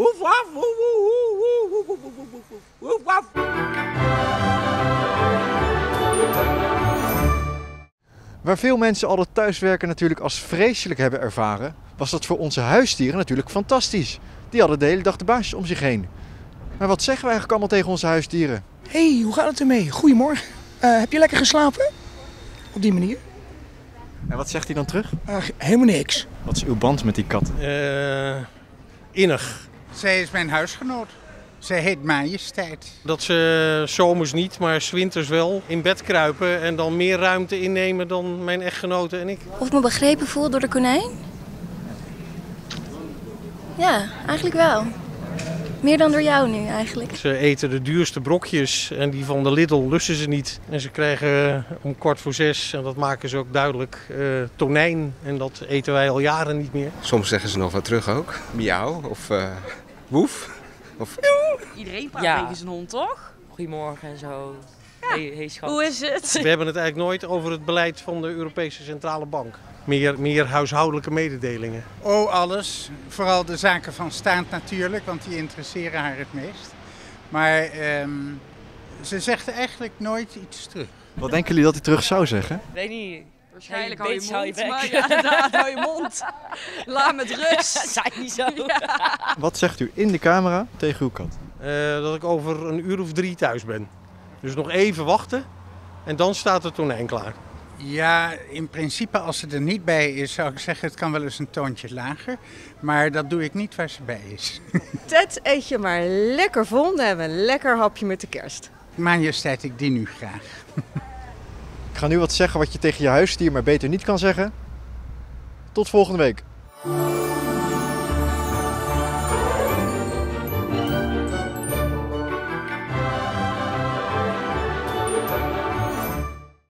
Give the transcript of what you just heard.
Woef waf, woef woef woef woef woef woef waf. Waar veel mensen al het thuiswerken natuurlijk als vreselijk hebben ervaren, was dat voor onze huisdieren natuurlijk fantastisch. Die hadden de hele dag de baasjes om zich heen. Maar wat zeggen we eigenlijk allemaal tegen onze huisdieren? hey, hoe gaat het ermee? Goedemorgen. Uh, heb je lekker geslapen? Op die manier. En wat zegt hij dan terug? Uh, helemaal niks. Wat is uw band met die kat? Uh, innig. Zij is mijn huisgenoot. Zij heet Majesteit. Dat ze zomers niet, maar 's winters wel in bed kruipen en dan meer ruimte innemen dan mijn echtgenote en ik. Of ik me begrepen voel door de konijn? Ja, eigenlijk wel. Meer dan door jou nu eigenlijk. Ze eten de duurste brokjes en die van de Lidl lussen ze niet. En ze krijgen om kwart voor zes, en dat maken ze ook duidelijk, eh, tonijn. En dat eten wij al jaren niet meer. Soms zeggen ze nog wat terug ook. Miauw of eh, woef. Of Iedereen praat Ja. tegen zijn hond, toch? Goedemorgen en zo. Hey, hey schat. Hoe is het? We hebben het eigenlijk nooit over het beleid van de Europese Centrale Bank. Meer, meer huishoudelijke mededelingen. Oh, alles. Vooral de zaken van staat natuurlijk, want die interesseren haar het meest. Maar ehm, ze zegt eigenlijk nooit iets terug. Wat denken jullie dat hij terug zou zeggen? Weet niet. Waarschijnlijk Hey, hou je je mond, maar ja, inderdaad, hou je mond. Laat met rust. Zei niet zo. Wat zegt u in de camera tegen uw kat? Eh, dat ik over een uur of drie thuis ben. Dus nog even wachten en dan staat het tonijn klaar. Ja, in principe als ze er niet bij is, zou ik zeggen het kan wel eens een toontje lager. Maar dat doe ik niet waar ze bij is. Ted, eet je maar lekker vol en hebben een lekker hapje met de kerst. Majesteit, ik dien u graag. Ik ga nu wat zeggen wat je tegen je huisdier maar beter niet kan zeggen. Tot volgende week.